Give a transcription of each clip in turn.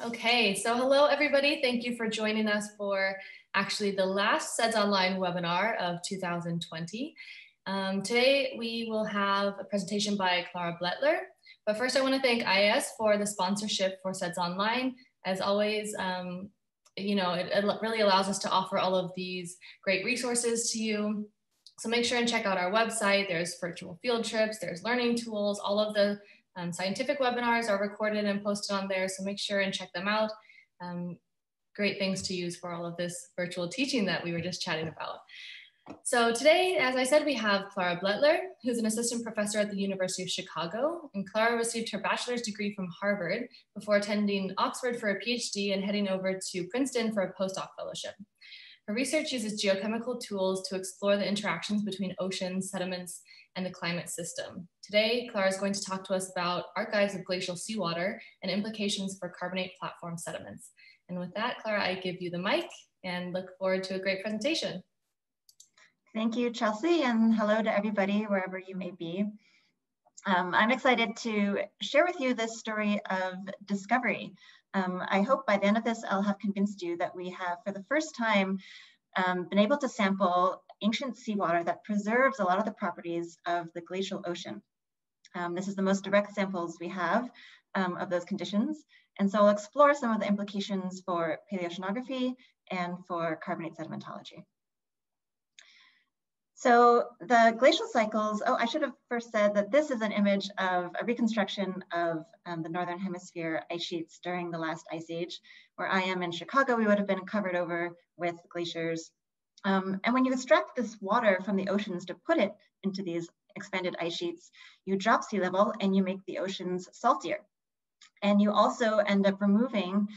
Okay, so hello everybody. Thank you for joining us for actually the last SEDS Online webinar of 2020. Um, today we will have a presentation by Clara Blättler, but first I wanna thank IAS for the sponsorship for SEDS Online. As always, um, you know, it, it really allows us to offer all of these great resources to you. So make sure and check out our website. There's virtual field trips, there's learning tools, all of the um, scientific webinars are recorded and posted on there, so make sure and check them out. Um, great things to use for all of this virtual teaching that we were just chatting about. So today, as I said, we have Clara Blättler, who's an assistant professor at the University of Chicago. And Clara received her bachelor's degree from Harvard before attending Oxford for a PhD and heading over to Princeton for a postdoc fellowship. Her research uses geochemical tools to explore the interactions between oceans, sediments, and the climate system. Today, Clara is going to talk to us about archives of glacial seawater and implications for carbonate platform sediments. And with that, Clara, I give you the mic and look forward to a great presentation. Thank you, Chelsea, and hello to everybody, wherever you may be. Um, I'm excited to share with you this story of discovery. Um, I hope by the end of this, I'll have convinced you that we have, for the first time, um, been able to sample ancient seawater that preserves a lot of the properties of the glacial ocean. Um, this is the most direct samples we have um, of those conditions. And so I'll explore some of the implications for paleoceanography and for carbonate sedimentology. So the glacial cycles, oh, I should have first said that this is an image of a reconstruction of um, the Northern Hemisphere ice sheets during the last ice age. Where I am in Chicago, we would have been covered over with glaciers. Um, and when you extract this water from the oceans to put it into these expanded ice sheets, you drop sea level and you make the oceans saltier. And you also end up removing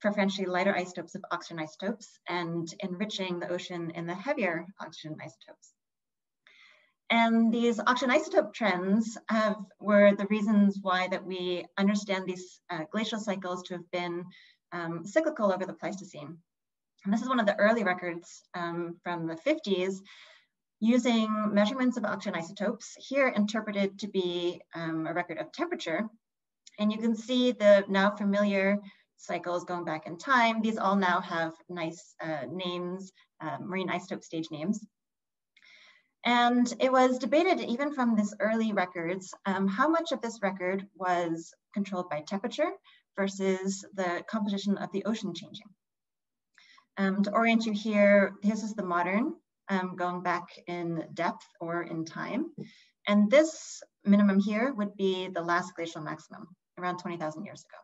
preferentially lighter isotopes of oxygen isotopes and enriching the ocean in the heavier oxygen isotopes. And these oxygen isotope trends have, were the reasons why that we understand these uh, glacial cycles to have been um, cyclical over the Pleistocene. This is one of the early records um, from the 50s using measurements of oxygen isotopes, here interpreted to be um, a record of temperature. And you can see the now familiar cycles going back in time. These all now have nice uh, names, uh, marine isotope stage names. And it was debated even from this early records, um, how much of this record was controlled by temperature versus the composition of the ocean changing. Um, to orient you here, this is the modern, um, going back in depth or in time. And this minimum here would be the last glacial maximum, around 20,000 years ago.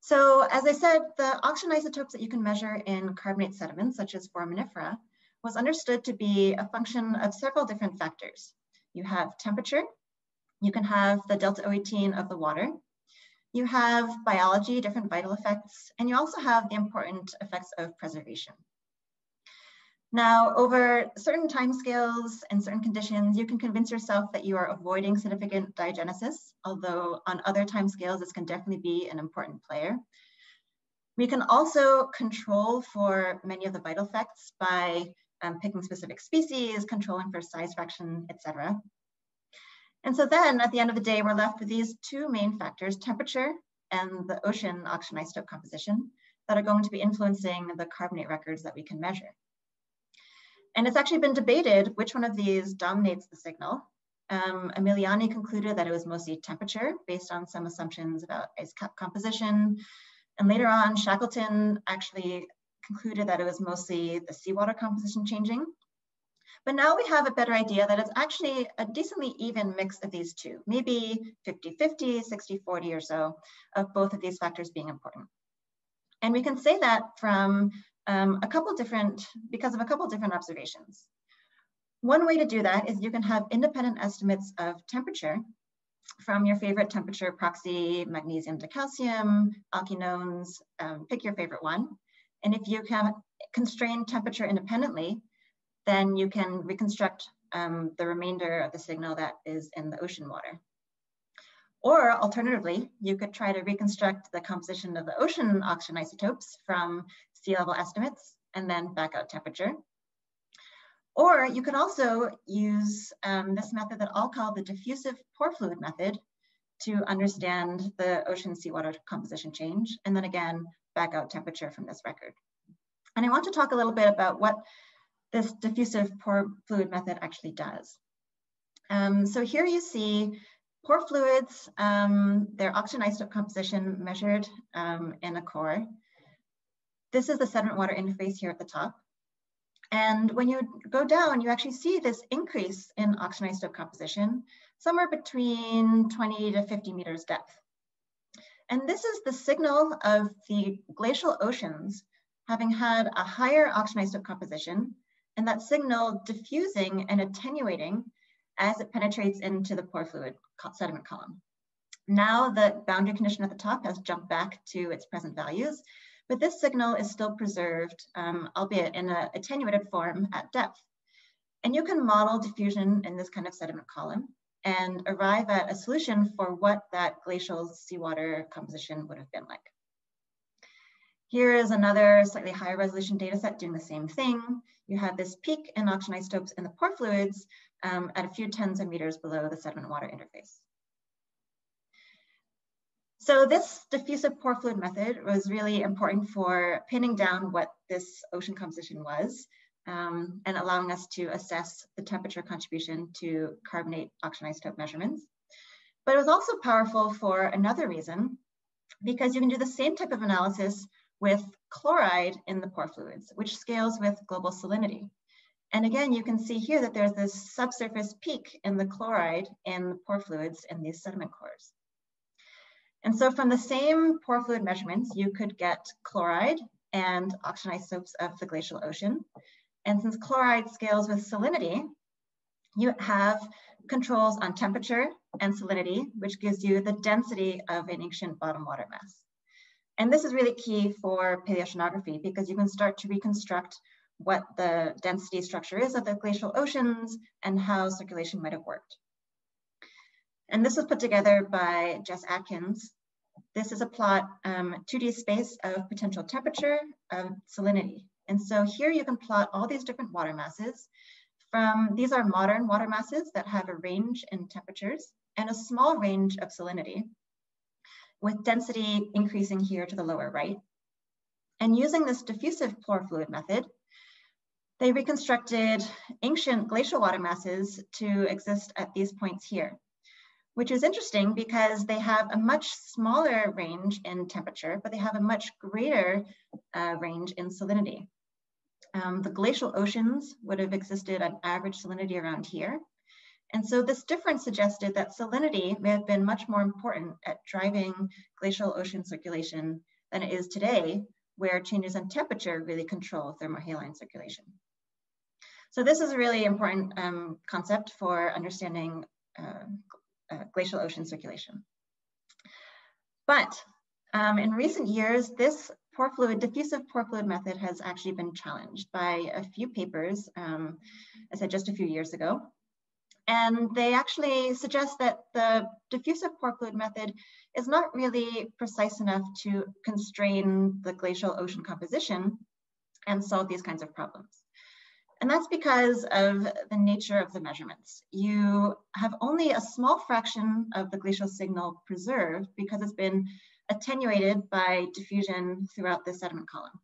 So as I said, the oxygen isotopes that you can measure in carbonate sediments, such as foraminifera, was understood to be a function of several different factors. You have temperature, you can have the delta O18 of the water, you have biology, different vital effects, and you also have the important effects of preservation. Now, over certain timescales and certain conditions, you can convince yourself that you are avoiding significant diagenesis, although on other timescales, this can definitely be an important player. We can also control for many of the vital effects by um, picking specific species, controlling for size fraction, etc. And so then at the end of the day, we're left with these two main factors, temperature and the ocean oxygen isotope composition that are going to be influencing the carbonate records that we can measure. And it's actually been debated which one of these dominates the signal. Um, Emiliani concluded that it was mostly temperature based on some assumptions about ice cap composition. And later on, Shackleton actually concluded that it was mostly the seawater composition changing. But now we have a better idea that it's actually a decently even mix of these two, maybe 50-50, 60-40 or so of both of these factors being important. And we can say that from um, a couple different, because of a couple different observations. One way to do that is you can have independent estimates of temperature from your favorite temperature proxy, magnesium to calcium, alkenones, um, pick your favorite one. And if you can constrain temperature independently, then you can reconstruct um, the remainder of the signal that is in the ocean water. Or alternatively, you could try to reconstruct the composition of the ocean oxygen isotopes from sea level estimates and then back out temperature. Or you could also use um, this method that I'll call the diffusive pore fluid method to understand the ocean seawater composition change, and then again, back out temperature from this record. And I want to talk a little bit about what this diffusive pore fluid method actually does. Um, so here you see pore fluids, um, their oxygen isotope composition measured um, in a core. This is the sediment water interface here at the top. And when you go down, you actually see this increase in oxygen isotope composition, somewhere between 20 to 50 meters depth. And this is the signal of the glacial oceans having had a higher oxygen isotope composition, and that signal diffusing and attenuating as it penetrates into the pore fluid sediment column. Now the boundary condition at the top has jumped back to its present values, but this signal is still preserved, um, albeit in an attenuated form at depth. And you can model diffusion in this kind of sediment column and arrive at a solution for what that glacial seawater composition would have been like. Here is another slightly higher resolution data set doing the same thing. You have this peak in oxygen isotopes in the pore fluids um, at a few tens of meters below the sediment water interface. So this diffusive pore fluid method was really important for pinning down what this ocean composition was um, and allowing us to assess the temperature contribution to carbonate oxygen isotope measurements. But it was also powerful for another reason, because you can do the same type of analysis with chloride in the pore fluids, which scales with global salinity. And again, you can see here that there's this subsurface peak in the chloride in the pore fluids in these sediment cores. And so from the same pore fluid measurements, you could get chloride and oxygen isotopes of the glacial ocean. And since chloride scales with salinity, you have controls on temperature and salinity, which gives you the density of an ancient bottom water mass. And this is really key for paleoceanography because you can start to reconstruct what the density structure is of the glacial oceans and how circulation might have worked. And this was put together by Jess Adkins. This is a plot, um, 2D space of potential temperature of salinity. And so here you can plot all these different water masses from, these are modern water masses that have a range in temperatures and a small range of salinity with density increasing here to the lower right. And using this diffusive pore fluid method, they reconstructed ancient glacial water masses to exist at these points here which is interesting because they have a much smaller range in temperature, but they have a much greater uh, range in salinity. Um, the glacial oceans would have existed at average salinity around here. And so this difference suggested that salinity may have been much more important at driving glacial ocean circulation than it is today, where changes in temperature really control thermohaline circulation. So this is a really important um, concept for understanding uh, uh, glacial ocean circulation. But um, in recent years, this pore fluid, diffusive pore fluid method has actually been challenged by a few papers, um, I said just a few years ago. And they actually suggest that the diffusive pore fluid method is not really precise enough to constrain the glacial ocean composition and solve these kinds of problems. And that's because of the nature of the measurements. You have only a small fraction of the glacial signal preserved because it's been attenuated by diffusion throughout the sediment column.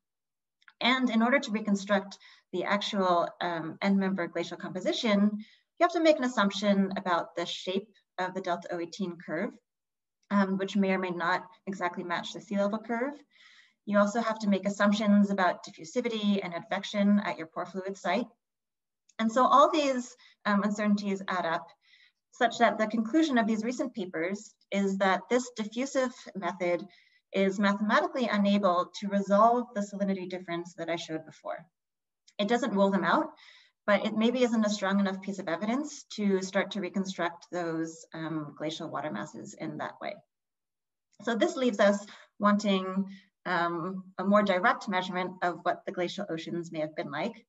And in order to reconstruct the actual um, end member glacial composition, you have to make an assumption about the shape of the delta O18 curve, um, which may or may not exactly match the sea level curve. You also have to make assumptions about diffusivity and advection at your pore fluid site. And so all these um, uncertainties add up such that the conclusion of these recent papers is that this diffusive method is mathematically unable to resolve the salinity difference that I showed before. It doesn't rule them out, but it maybe isn't a strong enough piece of evidence to start to reconstruct those um, glacial water masses in that way. So this leaves us wanting um, a more direct measurement of what the glacial oceans may have been like.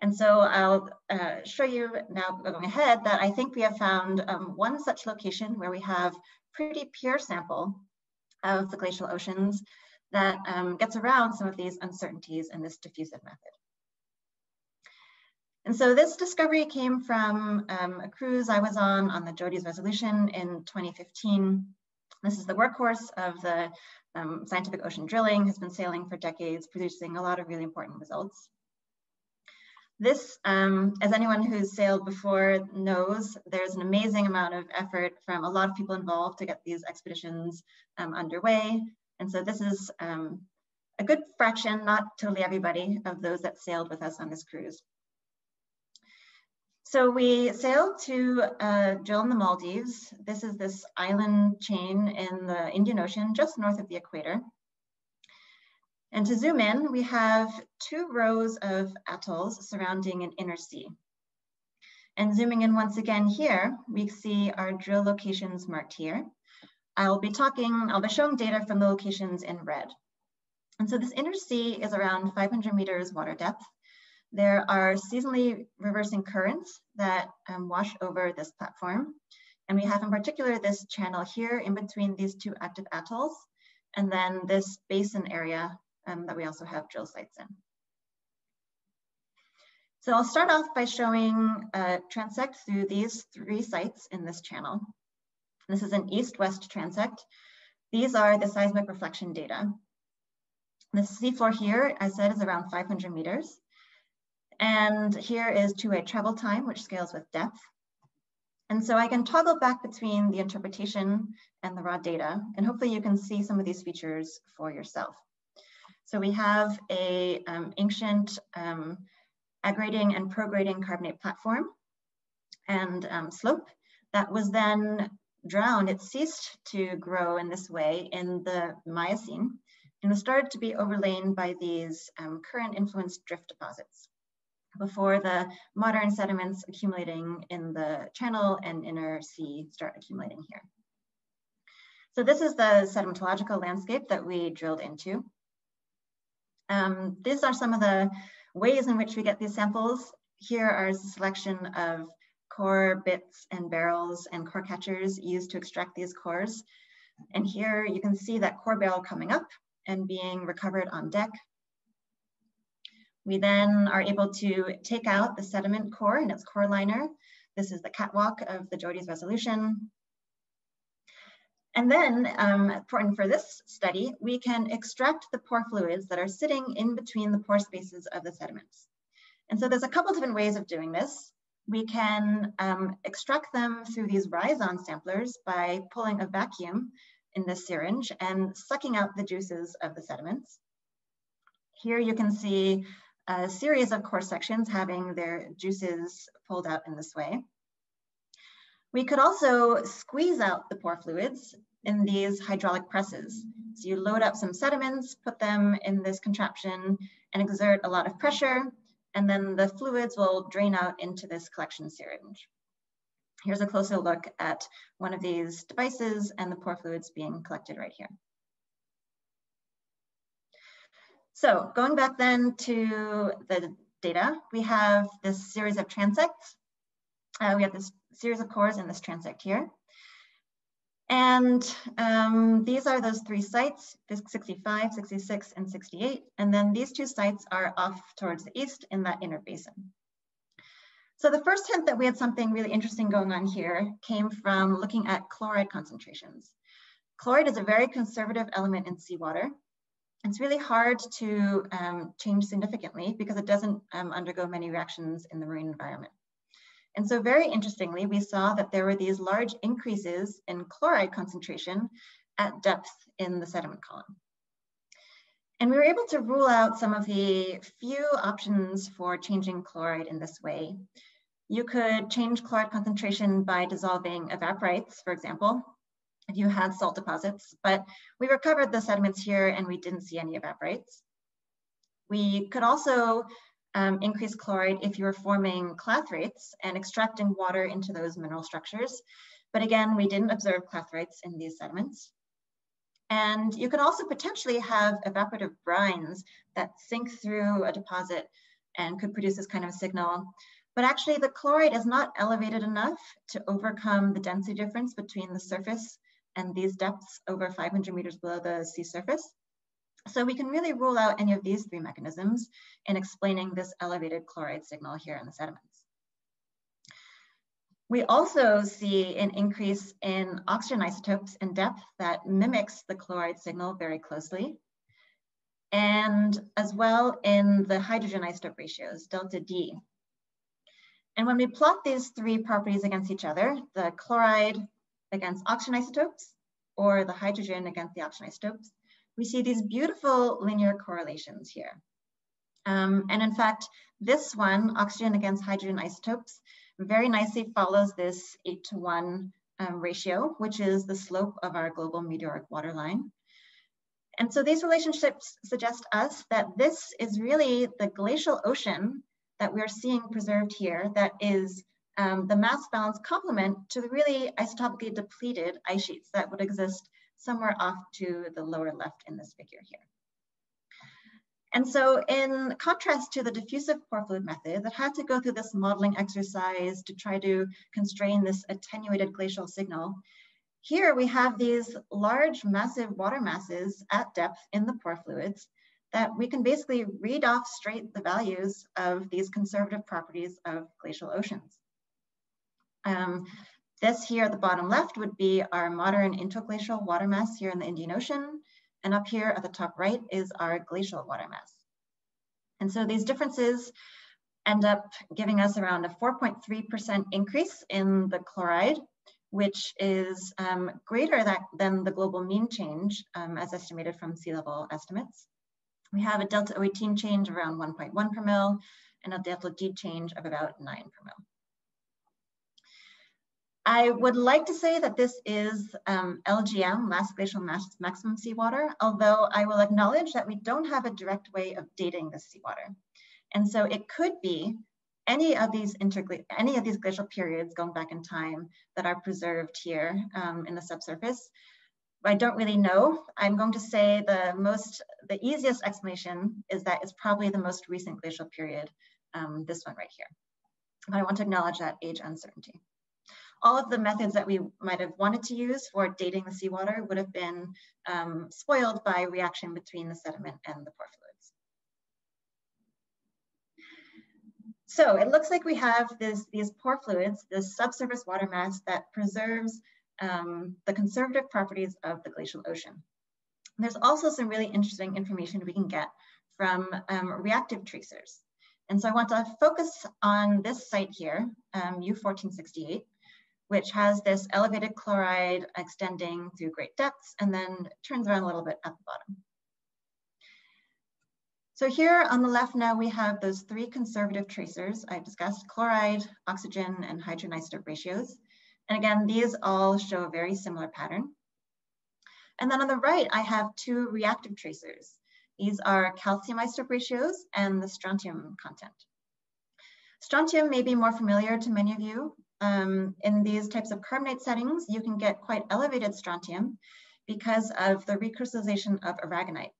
And so I'll uh, show you now going ahead that I think we have found um, one such location where we have pretty pure sample of the glacial oceans that um, gets around some of these uncertainties in this diffusive method. And so this discovery came from um, a cruise I was on on the JOIDES resolution in 2015. This is the workhorse of the um, scientific ocean drilling, has been sailing for decades, producing a lot of really important results. This, um, as anyone who's sailed before knows, there's an amazing amount of effort from a lot of people involved to get these expeditions um, underway. And so this is um, a good fraction, not totally everybody, of those that sailed with us on this cruise. So we sailed to uh, drill in the Maldives. This is this island chain in the Indian Ocean, just north of the equator. And to zoom in, we have two rows of atolls surrounding an inner sea. And zooming in once again here, we see our drill locations marked here. I'll be talking, I'll be showing data from the locations in red. And so this inner sea is around 500 meters water depth. There are seasonally reversing currents that um, wash over this platform. And we have in particular this channel here in between these two active atolls, and then this basin area um, that we also have drill sites in. So I'll start off by showing a transect through these three sites in this channel. This is an east-west transect. These are the seismic reflection data. The seafloor here, I said, is around 500 meters. And here is two-way travel time, which scales with depth. And so I can toggle back between the interpretation and the raw data, and hopefully you can see some of these features for yourself. So we have a um, ancient um, aggrading and prograding carbonate platform and um, slope that was then drowned. It ceased to grow in this way in the Miocene and was started to be overlain by these um, current influenced drift deposits before the modern sediments accumulating in the channel and inner sea start accumulating here. So this is the sedimentological landscape that we drilled into. Um, these are some of the ways in which we get these samples. Here are a selection of core bits and barrels and core catchers used to extract these cores. And here you can see that core barrel coming up and being recovered on deck. We then are able to take out the sediment core and its core liner. This is the catwalk of the JOIDES resolution. And then, um, important for this study, we can extract the pore fluids that are sitting in between the pore spaces of the sediments. And so there's a couple different ways of doing this. We can um, extract them through these rhizon samplers by pulling a vacuum in this syringe and sucking out the juices of the sediments. Here you can see a series of core sections having their juices pulled out in this way. We could also squeeze out the pore fluids in these hydraulic presses. So you load up some sediments, put them in this contraption and exert a lot of pressure, and then the fluids will drain out into this collection syringe. Here's a closer look at one of these devices and the pore fluids being collected right here. So going back then to the data, we have this series of transects. Uh, we have this series of cores in this transect here. And um, these are those three sites, 65, 66, and 68. And then these two sites are off towards the east in that inner basin. So the first hint that we had something really interesting going on here came from looking at chloride concentrations. Chloride is a very conservative element in seawater. It's really hard to um, change significantly because it doesn't um, undergo many reactions in the marine environment. And so very interestingly, we saw that there were these large increases in chloride concentration at depth in the sediment column. And we were able to rule out some of the few options for changing chloride in this way. You could change chloride concentration by dissolving evaporites, for example, if you had salt deposits, but we recovered the sediments here and we didn't see any evaporites. We could also um, increase chloride if you were forming clathrates and extracting water into those mineral structures. But again, we didn't observe clathrates in these sediments. And you could also potentially have evaporative brines that sink through a deposit and could produce this kind of signal. But actually the chloride is not elevated enough to overcome the density difference between the surface and these depths over 500 meters below the sea surface. So we can really rule out any of these three mechanisms in explaining this elevated chloride signal here in the sediments. We also see an increase in oxygen isotopes in depth that mimics the chloride signal very closely. And as well in the hydrogen isotope ratios, delta D. And when we plot these three properties against each other, the chloride against oxygen isotopes or the hydrogen against the oxygen isotopes, we see these beautiful linear correlations here. Um, and in fact, this one, oxygen against hydrogen isotopes, very nicely follows this eight to one um, ratio, which is the slope of our global meteoric waterline. And so these relationships suggest us that this is really the glacial ocean that we're seeing preserved here that is um, the mass balance complement to the really isotopically depleted ice sheets that would exist somewhere off to the lower left in this figure here. And so in contrast to the diffusive pore fluid method that had to go through this modeling exercise to try to constrain this attenuated glacial signal, here we have these large massive water masses at depth in the pore fluids that we can basically read off straight the values of these conservative properties of glacial oceans. Um, this here at the bottom left would be our modern interglacial water mass here in the Indian Ocean. And up here at the top right is our glacial water mass. And so these differences end up giving us around a 4.3% increase in the chloride, which is um, greater that, than the global mean change um, as estimated from sea level estimates. We have a delta O18 change around 1.1 per mil and a delta D change of about 9 per mil. I would like to say that this is um, LGM, last glacial max maximum seawater, although I will acknowledge that we don't have a direct way of dating the seawater. And so it could be any of these any of these glacial periods going back in time that are preserved here um, in the subsurface. I don't really know. I'm going to say the most, the easiest explanation is that it's probably the most recent glacial period, um, this one right here. But I want to acknowledge that age uncertainty all of the methods that we might have wanted to use for dating the seawater would have been um, spoiled by reaction between the sediment and the pore fluids. So it looks like we have this, these pore fluids, this subsurface water mass that preserves um, the conservative properties of the glacial ocean. There's also some really interesting information we can get from um, reactive tracers. And so I want to focus on this site here, um, U1468, which has this elevated chloride extending through great depths and then turns around a little bit at the bottom. So here on the left now we have those three conservative tracers I discussed, chloride, oxygen, and hydrogen isotope ratios. And again, these all show a very similar pattern. And then on the right, I have two reactive tracers. These are calcium isotope ratios and the strontium content. Strontium may be more familiar to many of you um, in these types of carbonate settings, you can get quite elevated strontium because of the recrystallization of aragonite.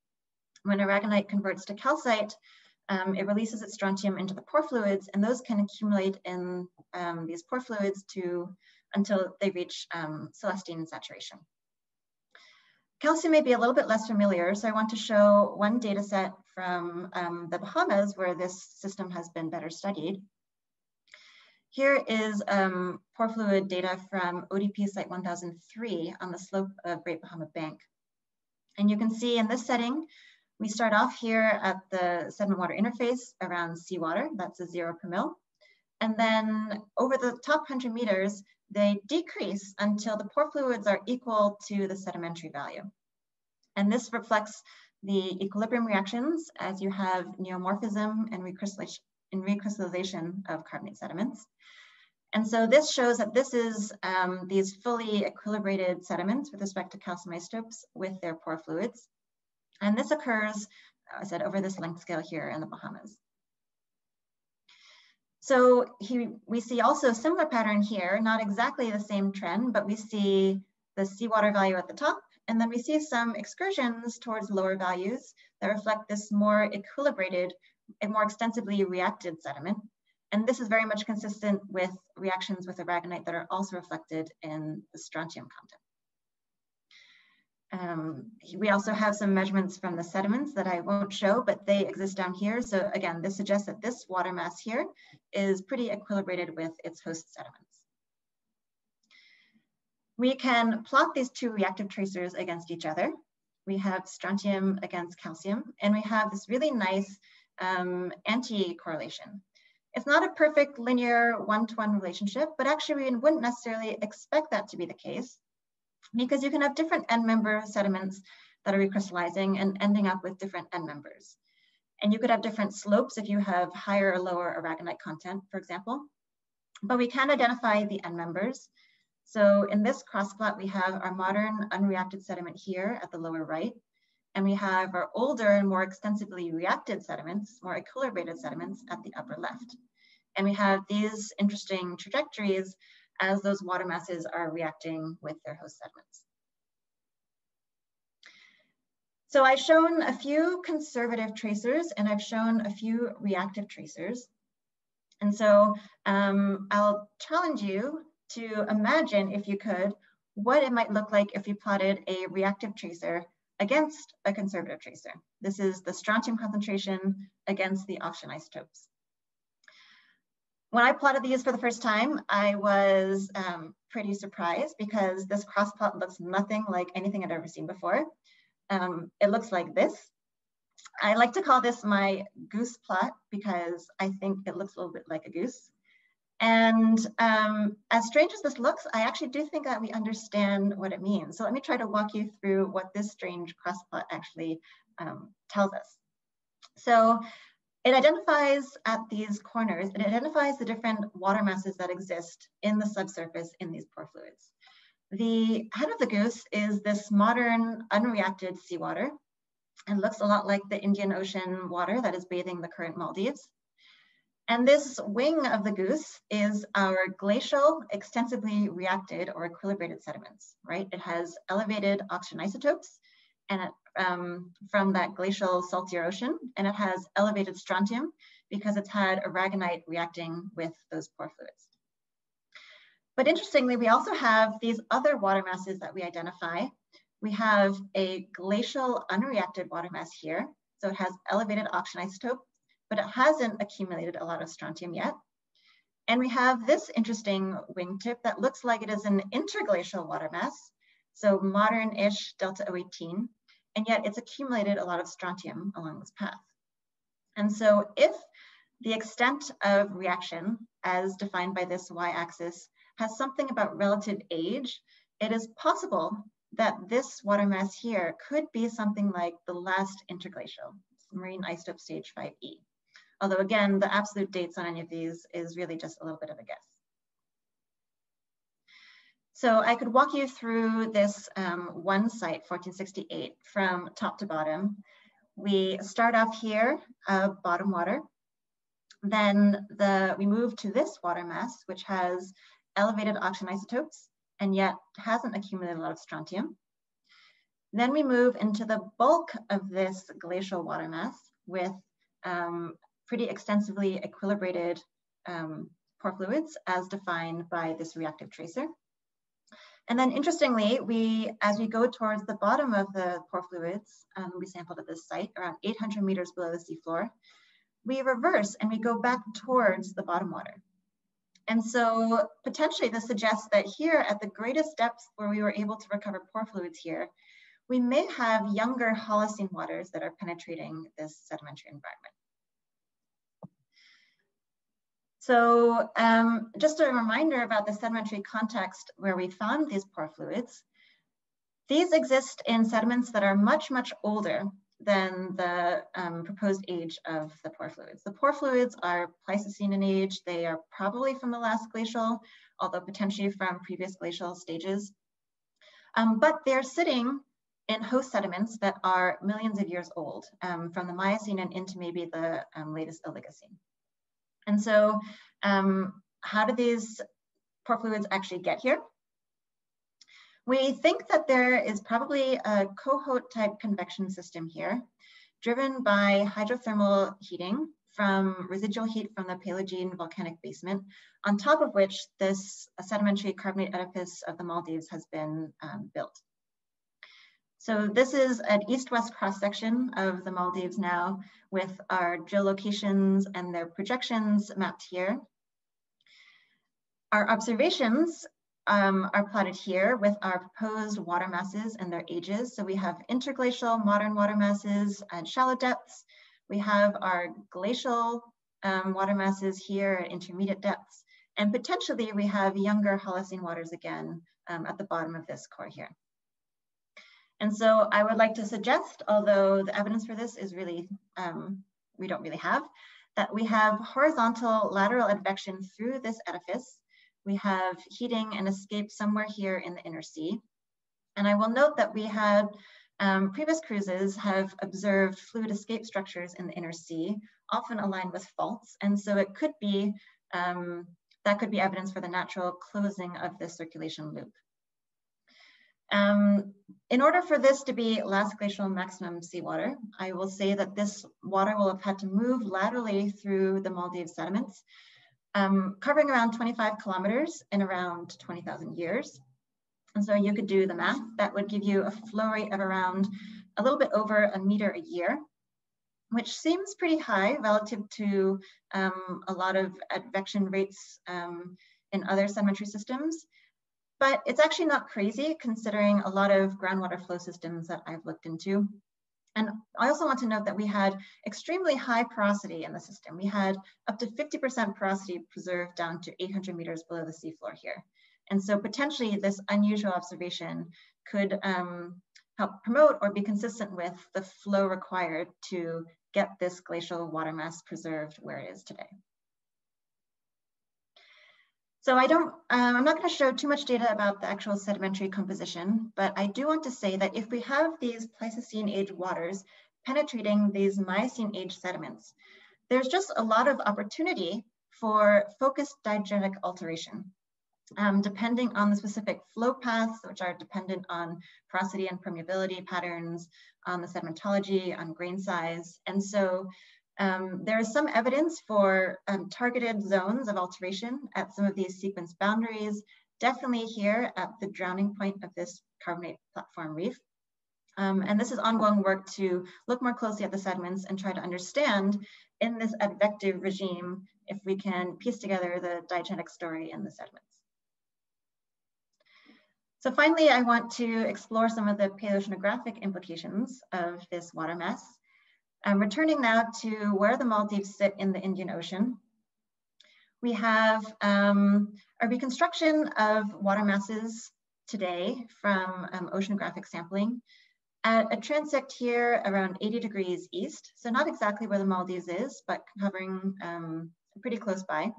When aragonite converts to calcite, um, it releases its strontium into the pore fluids, and those can accumulate in um, these pore fluids to until they reach um, celestine saturation. Calcium may be a little bit less familiar, so I want to show one data set from um, the Bahamas where this system has been better studied. Here is um, pore fluid data from ODP Site 1003 on the slope of Great Bahama Bank. And you can see in this setting, we start off here at the sediment water interface around seawater, that's a zero per mil. And then over the top 100 meters, they decrease until the pore fluids are equal to the sedimentary value. And this reflects the equilibrium reactions as you have neomorphism and recrystallization, in recrystallization of carbonate sediments. And so this shows that this is um, these fully equilibrated sediments with respect to calcium isotopes with their pore fluids. And this occurs, I said, over this length scale here in the Bahamas. So he, we see also a similar pattern here, not exactly the same trend, but we see the seawater value at the top, and then we see some excursions towards lower values that reflect this more equilibrated more extensively reacted sediment. And this is very much consistent with reactions with aragonite that are also reflected in the strontium content. Um, we also have some measurements from the sediments that I won't show, but they exist down here. So again, this suggests that this water mass here is pretty equilibrated with its host sediments. We can plot these two reactive tracers against each other. We have strontium against calcium, and we have this really nice um, anti-correlation. It's not a perfect linear one-to-one -one relationship, but actually we wouldn't necessarily expect that to be the case because you can have different end member sediments that are recrystallizing and ending up with different end members. And you could have different slopes if you have higher or lower aragonite content, for example. But we can identify the end members. So in this cross plot, we have our modern unreacted sediment here at the lower right. And we have our older and more extensively reacted sediments, more equilibrated sediments at the upper left. And we have these interesting trajectories as those water masses are reacting with their host sediments. So I've shown a few conservative tracers and I've shown a few reactive tracers. And so um, I'll challenge you to imagine, if you could, what it might look like if you plotted a reactive tracer against a conservative tracer. This is the strontium concentration against the oxygen isotopes. When I plotted these for the first time, I was um, pretty surprised because this cross plot looks nothing like anything I'd ever seen before. Um, it looks like this. I like to call this my goose plot because I think it looks a little bit like a goose. And um, as strange as this looks, I actually do think that we understand what it means. So let me try to walk you through what this strange cross plot actually um, tells us. So it identifies at these corners, it identifies the different water masses that exist in the subsurface in these pore fluids. The head of the goose is this modern unreacted seawater and looks a lot like the Indian Ocean water that is bathing the current Maldives. And this wing of the goose is our glacial, extensively reacted or equilibrated sediments, right? It has elevated oxygen isotopes and it, um, from that glacial saltier ocean, and it has elevated strontium because it's had aragonite reacting with those pore fluids. But interestingly, we also have these other water masses that we identify. We have a glacial unreacted water mass here. So it has elevated oxygen isotope, but it hasn't accumulated a lot of strontium yet. And we have this interesting wingtip that looks like it is an interglacial water mass. So modern-ish delta O18, and yet it's accumulated a lot of strontium along this path. And so if the extent of reaction as defined by this y-axis has something about relative age, it is possible that this water mass here could be something like the last interglacial, marine isotope stage 5e. Although again, the absolute dates on any of these is really just a little bit of a guess. So I could walk you through this um, one site, 1468, from top to bottom. We start off here, uh, bottom water. Then the, we move to this water mass, which has elevated oxygen isotopes and yet hasn't accumulated a lot of strontium. Then we move into the bulk of this glacial water mass with um, pretty extensively equilibrated um, pore fluids as defined by this reactive tracer. And then interestingly, we, as we go towards the bottom of the pore fluids, um, we sampled at this site around 800 meters below the seafloor, we reverse and we go back towards the bottom water. And so potentially this suggests that here at the greatest depths where we were able to recover pore fluids here, we may have younger Holocene waters that are penetrating this sedimentary environment. So um, just a reminder about the sedimentary context where we found these pore fluids. These exist in sediments that are much, much older than the um, proposed age of the pore fluids. The pore fluids are Pleistocene in age. They are probably from the last glacial, although potentially from previous glacial stages. Um, but they're sitting in host sediments that are millions of years old, um, from the Miocene and into maybe the um, latest Oligocene. And so um, how do these pore fluids actually get here? We think that there is probably a Kohout type convection system here, driven by hydrothermal heating from residual heat from the Paleogene volcanic basement, on top of which this sedimentary carbonate edifice of the Maldives has been um, built. So this is an east-west cross-section of the Maldives now with our drill locations and their projections mapped here. Our observations um, are plotted here with our proposed water masses and their ages. So we have interglacial modern water masses at shallow depths. We have our glacial um, water masses here at intermediate depths. And potentially we have younger Holocene waters again um, at the bottom of this core here. And so I would like to suggest, although the evidence for this is really, um, we don't really have, that we have horizontal lateral advection through this edifice we have heating and escape somewhere here in the inner sea. And I will note that we had um, previous cruises have observed fluid escape structures in the inner sea, often aligned with faults. And so it could be, um, that could be evidence for the natural closing of this circulation loop. Um, in order for this to be last glacial maximum seawater, I will say that this water will have had to move laterally through the Maldives sediments um, covering around 25 kilometers in around 20,000 years. And so you could do the math. That would give you a flow rate of around a little bit over a meter a year, which seems pretty high relative to um, a lot of advection rates um, in other sedimentary systems. But it's actually not crazy considering a lot of groundwater flow systems that I've looked into. And I also want to note that we had extremely high porosity in the system. We had up to 50% porosity preserved down to 800 meters below the seafloor here. And so potentially this unusual observation could um, help promote or be consistent with the flow required to get this glacial water mass preserved where it is today. So I don't, um, I'm not going to show too much data about the actual sedimentary composition, but I do want to say that if we have these Pleistocene age waters penetrating these Miocene age sediments, there's just a lot of opportunity for focused diagenetic alteration. Um, depending on the specific flow paths, which are dependent on porosity and permeability patterns, on the sedimentology, on grain size. And so um, there is some evidence for um, targeted zones of alteration at some of these sequence boundaries, definitely here at the drowning point of this carbonate platform reef. Um, and this is ongoing work to look more closely at the sediments and try to understand in this advective regime if we can piece together the diagenetic story in the sediments. So finally, I want to explore some of the paleoceanographic implications of this water mass. I'm returning now to where the Maldives sit in the Indian Ocean. We have um, a reconstruction of water masses today from um, oceanographic sampling at a transect here around 80 degrees east. So not exactly where the Maldives is, but covering um, pretty close by.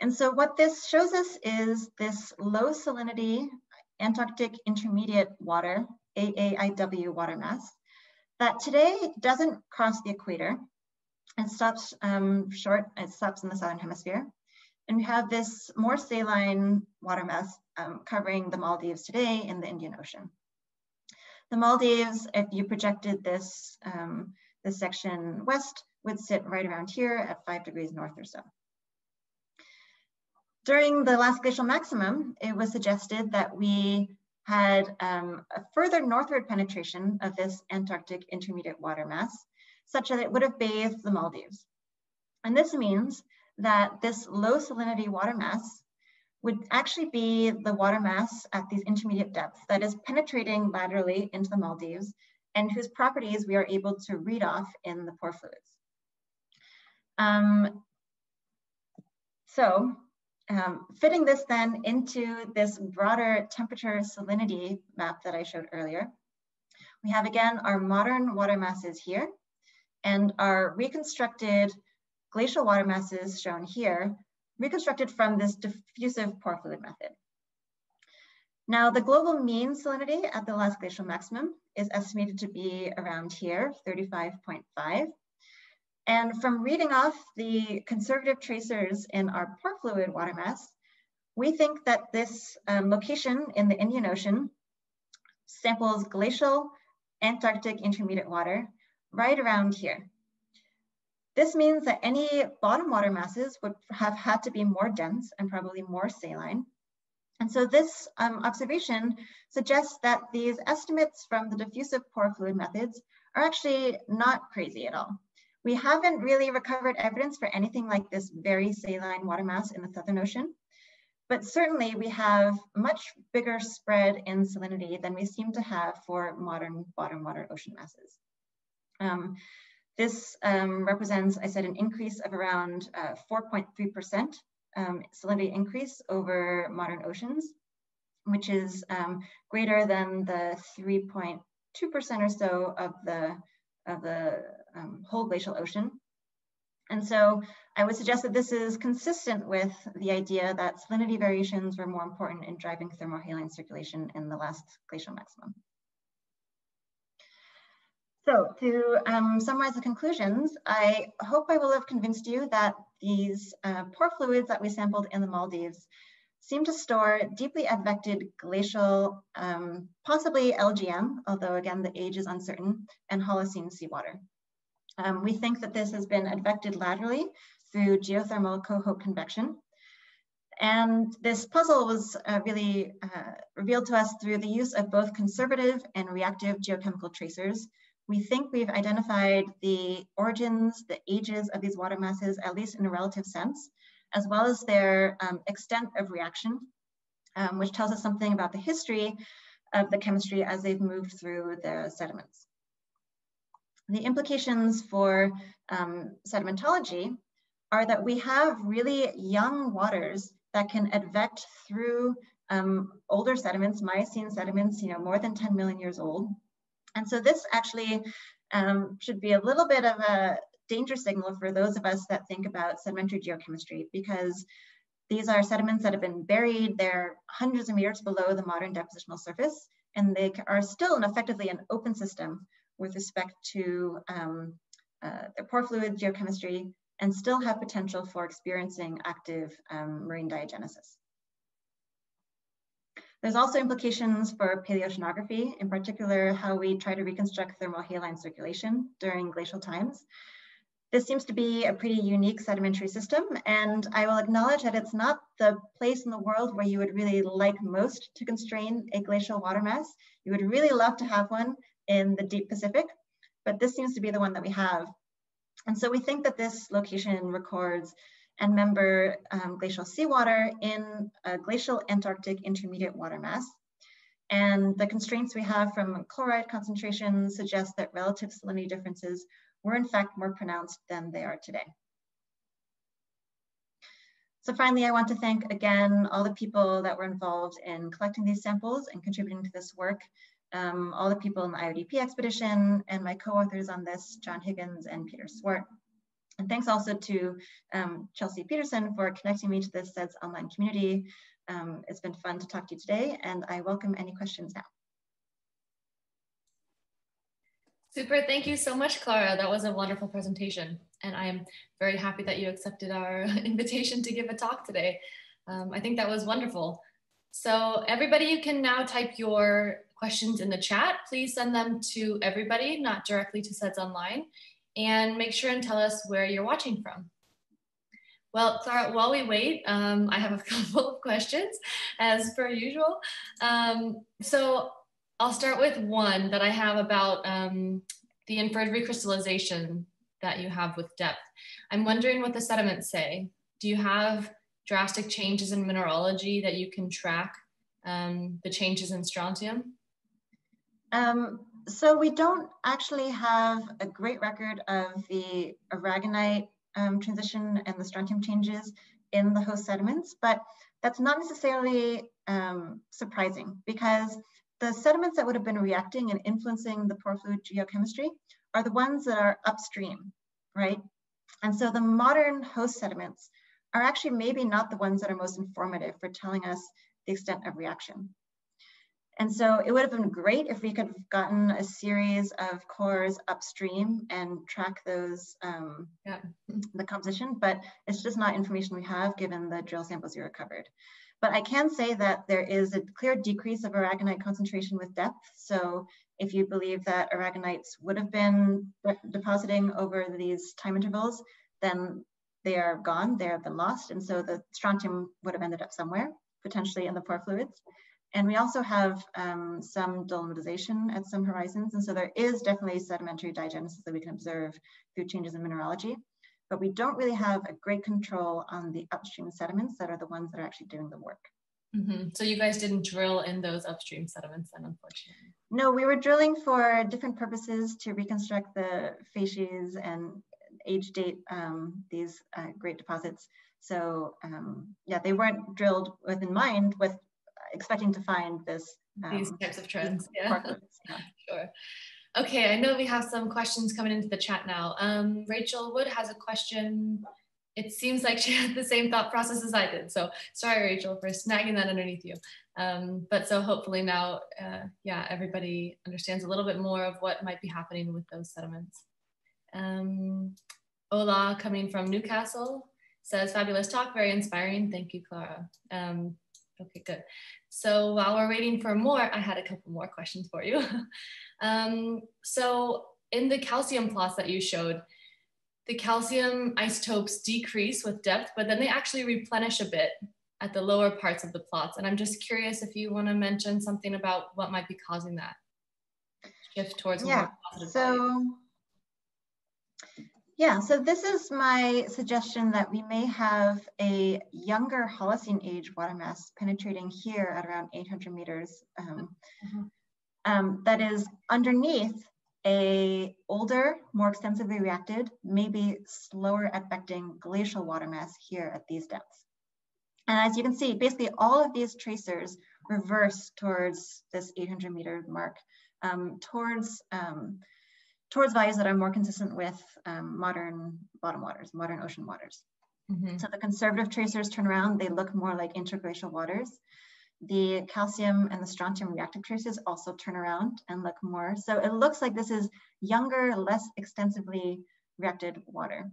And so what this shows us is this low salinity Antarctic intermediate water, AAIW water mass, that today doesn't cross the equator. It stops um, short, it stops in the southern hemisphere. And we have this more saline water mass um, covering the Maldives today in the Indian Ocean. The Maldives, if you projected this, um, this section west, would sit right around here at five degrees north or so. During the last glacial maximum, it was suggested that we had um, a further northward penetration of this Antarctic intermediate water mass, such that it would have bathed the Maldives. And this means that this low salinity water mass would actually be the water mass at these intermediate depths that is penetrating laterally into the Maldives and whose properties we are able to read off in the pore fluids. Um, so um, fitting this then into this broader temperature salinity map that I showed earlier, we have again our modern water masses here and our reconstructed glacial water masses shown here, reconstructed from this diffusive pore fluid method. Now the global mean salinity at the last glacial maximum is estimated to be around here, 35.5. And from reading off the conservative tracers in our pore fluid water mass, we think that this um, location in the Indian Ocean samples glacial Antarctic intermediate water right around here. This means that any bottom water masses would have had to be more dense and probably more saline. And so this um, observation suggests that these estimates from the diffusive pore fluid methods are actually not crazy at all. We haven't really recovered evidence for anything like this very saline water mass in the Southern Ocean. But certainly we have much bigger spread in salinity than we seem to have for modern bottom water ocean masses. Um, this um, represents, I said, an increase of around 4.3% uh, um, salinity increase over modern oceans, which is um, greater than the 3.2% or so of the, of the um, whole glacial ocean. And so I would suggest that this is consistent with the idea that salinity variations were more important in driving thermohaline circulation in the last glacial maximum. So to um, summarize the conclusions, I hope I will have convinced you that these uh, pore fluids that we sampled in the Maldives seem to store deeply advected glacial, um, possibly LGM, although again, the age is uncertain, and Holocene seawater. Um, we think that this has been advected laterally through geothermal Kohout convection. And this puzzle was uh, really uh, revealed to us through the use of both conservative and reactive geochemical tracers. We think we've identified the origins, the ages of these water masses, at least in a relative sense, as well as their um, extent of reaction, um, which tells us something about the history of the chemistry as they've moved through the sediments. The implications for um, sedimentology are that we have really young waters that can advect through um, older sediments, Miocene sediments, you know, more than 10 million years old. And so this actually um, should be a little bit of a danger signal for those of us that think about sedimentary geochemistry because these are sediments that have been buried, they're hundreds of meters below the modern depositional surface, and they are still an effectively an open system with respect to um, uh, their pore fluid geochemistry and still have potential for experiencing active um, marine diagenesis. There's also implications for paleoceanography, in particular, how we try to reconstruct thermohaline circulation during glacial times. This seems to be a pretty unique sedimentary system, and I will acknowledge that it's not the place in the world where you would really like most to constrain a glacial water mass. You would really love to have one in the deep Pacific, but this seems to be the one that we have. And so we think that this location records end member um, glacial seawater in a glacial Antarctic intermediate water mass. And the constraints we have from chloride concentrations suggest that relative salinity differences were in fact more pronounced than they are today. So finally, I want to thank again all the people that were involved in collecting these samples and contributing to this work um, all the people in the IODP expedition and my co-authors on this, John Higgins and Peter Swart. And thanks also to um, Chelsea Peterson for connecting me to this SEDS online community. Um, it's been fun to talk to you today and I welcome any questions now. Super, thank you so much, Clara. That was a wonderful presentation. And I am very happy that you accepted our invitation to give a talk today. Um, I think that was wonderful. So everybody, you can now type your questions in the chat, please send them to everybody, not directly to SEDS Online, and make sure and tell us where you're watching from. Well, Clara, while we wait, um, I have a couple of questions as per usual. Um, so I'll start with one that I have about um, the inferred recrystallization that you have with depth. I'm wondering what the sediments say. Do you have drastic changes in mineralogy that you can track um, the changes in strontium? Um, so we don't actually have a great record of the aragonite um, transition and the strontium changes in the host sediments, but that's not necessarily um, surprising because the sediments that would have been reacting and influencing the pore fluid geochemistry are the ones that are upstream, right? And so the modern host sediments are actually maybe not the ones that are most informative for telling us the extent of reaction. And so it would have been great if we could have gotten a series of cores upstream and track those, um, yeah. the composition, but it's just not information we have given the drill samples you recovered. But I can say that there is a clear decrease of aragonite concentration with depth. So if you believe that aragonites would have been depositing over these time intervals, then they are gone, they have been lost. And so the strontium would have ended up somewhere, potentially in the pore fluids. And we also have um, some dolomitization at some horizons. And so there is definitely sedimentary diagenesis that we can observe through changes in mineralogy. But we don't really have a great control on the upstream sediments that are the ones that are actually doing the work. Mm-hmm. So you guys didn't drill in those upstream sediments then, unfortunately. No, we were drilling for different purposes to reconstruct the facies and age date um, these uh, great deposits. So um, yeah, they weren't drilled with in mind with expecting to find this. Um, these types of trends, yeah. yeah. Sure. Okay, I know we have some questions coming into the chat now. Um, Rachel Wood has a question it seems like she had the same thought process as I did. So sorry, Rachel, for snagging that underneath you. Um, but so hopefully now, uh, yeah, everybody understands a little bit more of what might be happening with those sediments. Um, Ola, coming from Newcastle, says, fabulous talk, very inspiring. Thank you, Clara. Um, okay, good. So while we're waiting for more, I had a couple more questions for you. Um, so in the calcium plots that you showed, the calcium isotopes decrease with depth, but then they actually replenish a bit at the lower parts of the plots. And I'm just curious if you want to mention something about what might be causing that shift towards yeah. so, value. Yeah, so this is my suggestion that we may have a younger Holocene age water mass penetrating here at around 800 meters. Um, mm -hmm. um, that is underneath a older, more extensively reacted, maybe slower advecting glacial water mass here at these depths. And as you can see, basically all of these tracers reverse towards this 800 meter mark, um, towards, um, towards values that are more consistent with um, modern bottom waters, modern ocean waters. Mm -hmm. So the conservative tracers turn around, they look more like interglacial waters the calcium and the strontium reactive traces also turn around and look more. So it looks like this is younger, less extensively reacted water,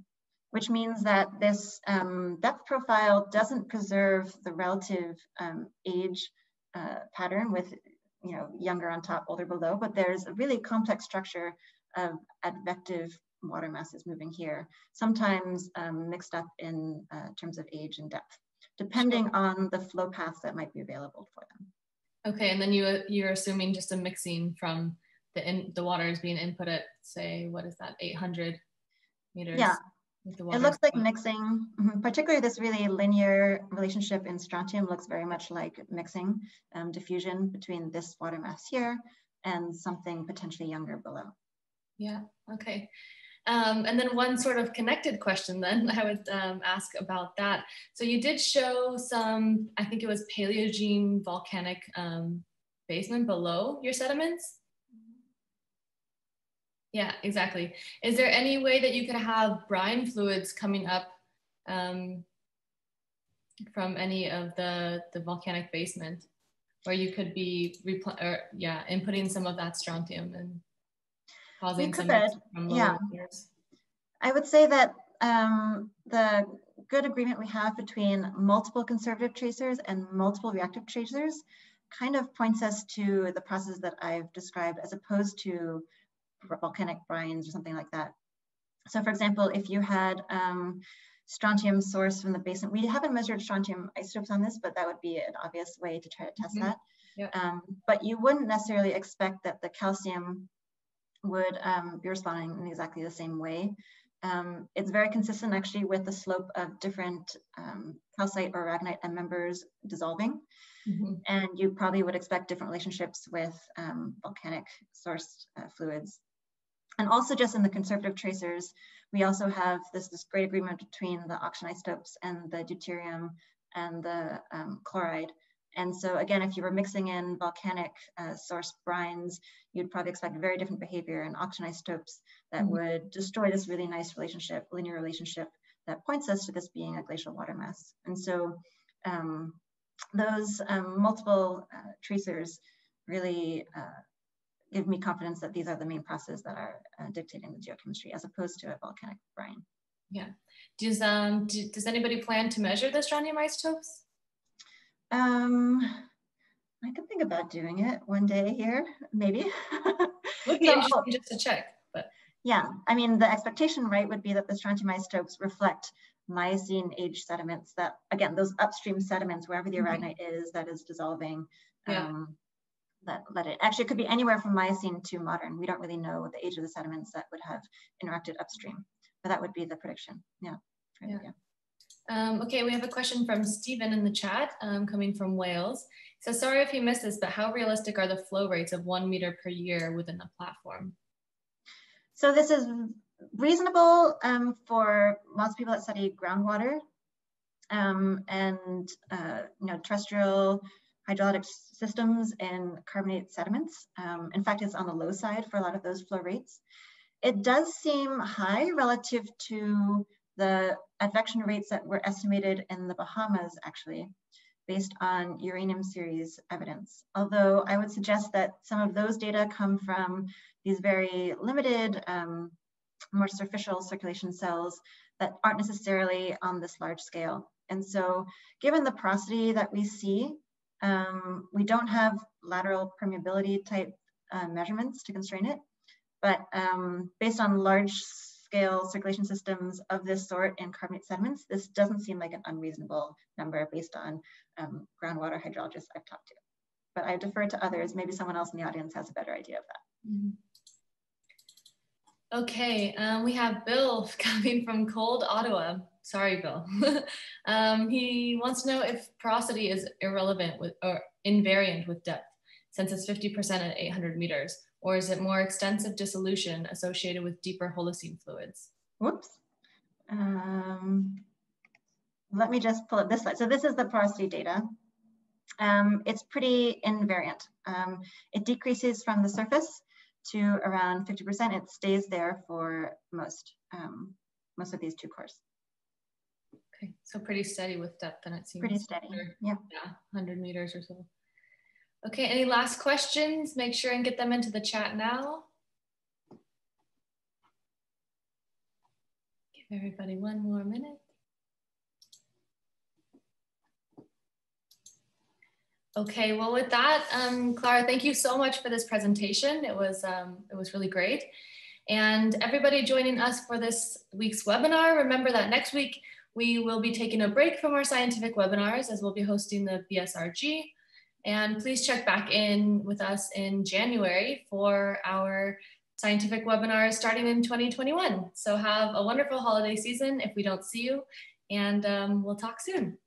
which means that this um, depth profile doesn't preserve the relative um, age uh, pattern with you know younger on top, older below, but there's a really complex structure of advective water masses moving here, sometimes um, mixed up in uh, terms of age and depth depending on the flow paths that might be available for them. Okay, and then you you're assuming just a mixing from the in, the water is being input at say what is that 800 meters? Yeah, it looks like mixing, mm-hmm. particularly this really linear relationship in strontium looks very much like mixing, um, diffusion between this water mass here and something potentially younger below. Yeah, okay. Um, and then one sort of connected question then I would um, ask about that. So you did show some, I think it was Paleogene volcanic um, basement below your sediments. Yeah, exactly. Is there any way that you could have brine fluids coming up um, from any of the, the volcanic basement where you could be, or, yeah, inputting some of that strontium and causing we could, yeah. I would say that um, the good agreement we have between multiple conservative tracers and multiple reactive tracers kind of points us to the process that I've described as opposed to volcanic brines or something like that. So for example, if you had um, strontium source from the basement, we haven't measured strontium isotopes on this, but that would be an obvious way to try to test mm -hmm. that. Yep. Um, but you wouldn't necessarily expect that the calcium would um, be responding in exactly the same way. Um, it's very consistent actually with the slope of different um, calcite or aragonite end members dissolving. Mm-hmm. And you probably would expect different relationships with um, volcanic sourced uh, fluids. And also just in the conservative tracers, we also have this, this great agreement between the oxygen isotopes and the deuterium and the um, chloride and so again, if you were mixing in volcanic uh, source brines, you'd probably expect very different behavior in oxygen isotopes that mm-hmm. would destroy this really nice relationship, linear relationship that points us to this being a glacial water mass. And so um, those um, multiple uh, tracers really uh, give me confidence that these are the main processes that are uh, dictating the geochemistry as opposed to a volcanic brine. Yeah. Does, um, do, does anybody plan to measure the strontium isotopes? Um, I could think about doing it one day here, maybe. Would be so, interesting just to check, but yeah, I mean the expectation, right, would be that the strontium isotopes reflect Miocene age sediments. That again, those upstream sediments, wherever the mm-hmm. aragonite mm -hmm. is, that is dissolving. Yeah. Um, that let it actually it could be anywhere from Miocene to modern. We don't really know the age of the sediments that would have interacted upstream. but that would be the prediction. Yeah. yeah. yeah. Um, okay, we have a question from Stephen in the chat um, coming from Wales. So sorry if you missed this, but how realistic are the flow rates of one meter per year within the platform? So this is reasonable um, for lots of people that study groundwater um, and uh, you know terrestrial hydrologic systems and carbonate sediments. Um, in fact, it's on the low side for a lot of those flow rates. It does seem high relative to the advection rates that were estimated in the Bahamas, actually, based on uranium series evidence. Although I would suggest that some of those data come from these very limited, um, more superficial circulation cells that aren't necessarily on this large scale. And so given the porosity that we see, um, we don't have lateral permeability type uh, measurements to constrain it, but um, based on large scale circulation systems of this sort in carbonate sediments, this doesn't seem like an unreasonable number based on um, groundwater hydrologists I've talked to. But I defer to others, maybe someone else in the audience has a better idea of that. Mm -hmm. Okay, um, we have Bill coming from cold Ottawa. Sorry, Bill. um, he wants to know if porosity is irrelevant with or invariant with depth, since it's 50% at 800 meters, or is it more extensive dissolution associated with deeper Holocene fluids? Whoops. Um, let me just pull up this slide. So this is the porosity data. Um, it's pretty invariant. Um, it decreases from the surface to around 50%. It stays there for most, um, most of these two cores. Okay, so pretty steady with depth then it seems. Pretty steady, yeah. Yeah, 100 meters or so. Okay, any last questions? Make sure and get them into the chat now. Give everybody one more minute. Okay, well with that, um, Clara, thank you so much for this presentation. It was, um, it was really great. And everybody joining us for this week's webinar, remember that next week we will be taking a break from our scientific webinars as we'll be hosting the BSRG. And please check back in with us in January for our scientific webinars starting in 2021. So have a wonderful holiday season if we don't see you and um, we'll talk soon.